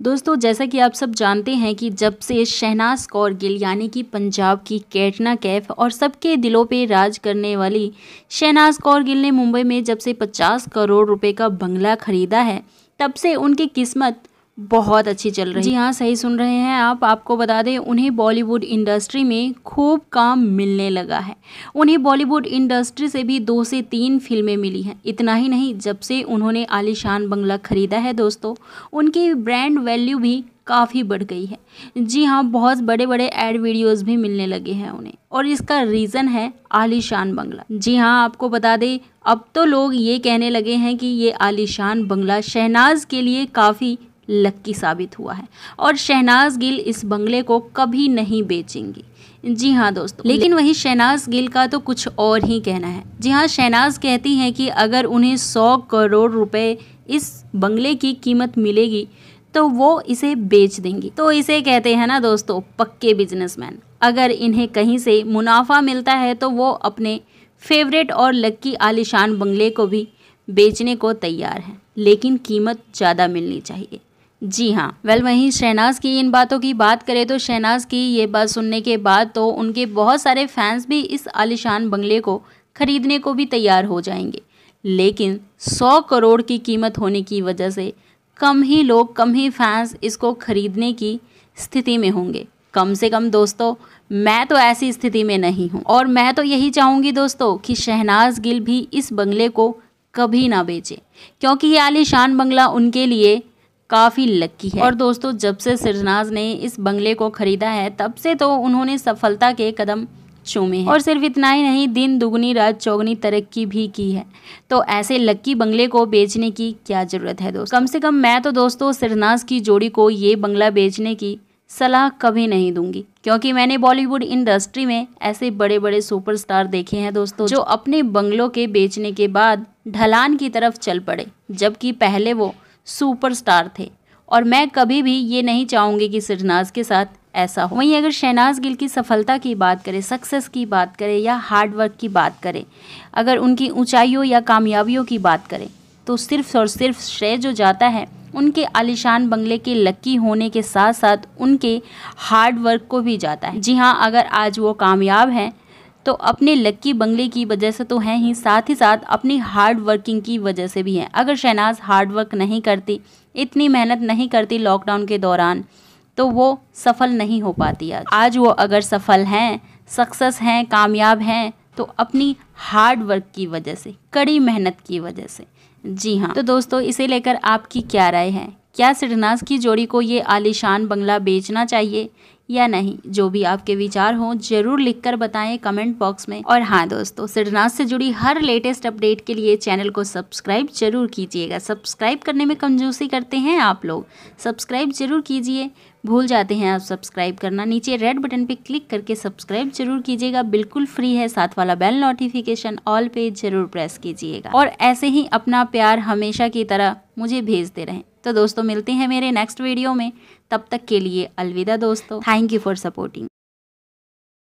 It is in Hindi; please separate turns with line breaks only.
दोस्तों, जैसा कि आप सब जानते हैं कि जब से शहनाज कौर गिल, यानी कि पंजाब की कैटना कैफ और सबके दिलों पे राज करने वाली शहनाज कौर गिल ने मुंबई में जब से 50 करोड़ रुपए का बंगला खरीदा है, तब से उनकी किस्मत बहुत अच्छी चल रही। है जी हाँ सही सुन रहे हैं आप। आपको बता दें, उन्हें बॉलीवुड इंडस्ट्री में खूब काम मिलने लगा है। उन्हें बॉलीवुड इंडस्ट्री से भी दो से तीन फ़िल्में मिली हैं। इतना ही नहीं, जब से उन्होंने आलीशान बंगला खरीदा है दोस्तों, उनकी ब्रांड वैल्यू भी काफ़ी बढ़ गई है। जी हाँ बहुत बड़े बड़े एड वीडियोस भी मिलने लगे हैं उन्हें। और इसका रीज़न है आलीशान बंगला। जी हाँ आपको बता दें, अब तो लोग ये कहने लगे हैं कि ये आलीशान बंगला शहनाज के लिए काफ़ी लक्की साबित हुआ है। और शहनाज गिल इस बंगले को कभी नहीं बेचेंगी। जी हाँ दोस्तों, लेकिन वही शहनाज गिल का तो कुछ और ही कहना है। जी हाँ शहनाज कहती हैं कि अगर उन्हें सौ करोड़ रुपए इस बंगले की कीमत मिलेगी तो वो इसे बेच देंगी। तो इसे कहते हैं ना दोस्तों, पक्के बिजनेसमैन। अगर इन्हें कहीं से मुनाफा मिलता है तो वो अपने फेवरेट और लक्की आलिशान बंगले को भी बेचने को तैयार हैं। लेकिन कीमत ज़्यादा मिलनी चाहिए। जी हाँ। वेल वहीं शहनाज की इन बातों की बात करें तो शहनाज की ये बात सुनने के बाद तो उनके बहुत सारे फैंस भी इस आलिशान बंगले को खरीदने को भी तैयार हो जाएँगे। लेकिन सौ करोड़ की कीमत होने की वजह से कम ही लोग, कम ही फैंस इसको खरीदने की स्थिति में होंगे। कम से कम दोस्तों, मैं तो ऐसी स्थिति में नहीं हूँ। और मैं तो यही चाहूँगी दोस्तों कि शहनाज गिल भी इस बंगले को कभी ना बेचे। क्योंकि ये आलिशान बंगला उनके लिए काफ़ी लक्की है। और दोस्तों जब से सिरनाज ने इस बंगले को खरीदा है तब से तो उन्होंने सफलता के कदम चूमे हैं। और सिर्फ़ इतना ही नहीं दिन दुगनी रात चौगनी तरक्की भी की है। तो ऐसे लक्की बंगले को बेचने की क्या ज़रूरत है दोस्तों? कम से कम मैं तो दोस्तों सिरनाज की जोड़ी को ये बंगला बेचने की सलाह कभी नहीं दूँगी। क्योंकि मैंने बॉलीवुड इंडस्ट्री में ऐसे बड़े बड़े सुपरस्टार देखे हैं दोस्तों जो अपने बंगलों के बेचने के बाद ढलान की तरफ़ चल पड़े। जबकि पहले वो सुपरस्टार थे। और मैं कभी भी ये नहीं चाहूँगी कि शहनाज के साथ ऐसा हो। वहीं अगर शहनाज गिल की सफलता की बात करें सक्सेस की बात करें या हार्ड वर्क की बात करें, अगर उनकी ऊंचाइयों या कामयाबियों की बात करें तो सिर्फ़ और सिर्फ़ श्रेय जो जाता है, उनके आलिशान बंगले के लक्की होने के साथ साथ उनके हार्ड वर्क को भी जाता है। जी हाँ अगर आज वो कामयाब हैं तो अपने लक्की बंगले की वजह से तो हैं ही, साथ ही साथ अपनी हार्ड वर्किंग की वजह से भी हैं। अगर शहनाज हार्ड वर्क नहीं करती, इतनी मेहनत नहीं करती लॉकडाउन के दौरान तो वो सफल नहीं हो पाती आज। आज वो अगर सफल हैं सक्सेस हैं, कामयाब हैं तो अपनी हार्ड वर्क की वजह से, कड़ी मेहनत की वजह से। जी हाँ। तो दोस्तों, इसे लेकर आपकी क्या राय है? क्या सिरनाज की जोड़ी को ये आलीशान बंगला बेचना चाहिए? या नहीं, जो भी आपके विचार हों, ज़रूर लिखकर बताएँ कमेंट बॉक्स में। और हाँ दोस्तों सिरनाथ से जुड़ी हर लेटेस्ट अपडेट के लिए चैनल को सब्सक्राइब ज़रूर कीजिएगा। सब्सक्राइब करने में कंजूसी करते हैं आप लोग। सब्सक्राइब ज़रूर कीजिए। भूल जाते हैं आप सब्सक्राइब करना। नीचे रेड बटन पे क्लिक करके सब्सक्राइब ज़रूर कीजिएगा। बिल्कुल फ्री है साथ वाला बेल नोटिफिकेशन ऑल पे ज़रूर प्रेस कीजिएगा। और ऐसे ही अपना प्यार हमेशा की तरह मुझे भेजते रहें। तो दोस्तों, मिलते हैं मेरे नेक्स्ट वीडियो में। तब तक के लिए अलविदा दोस्तों। Thank you for supporting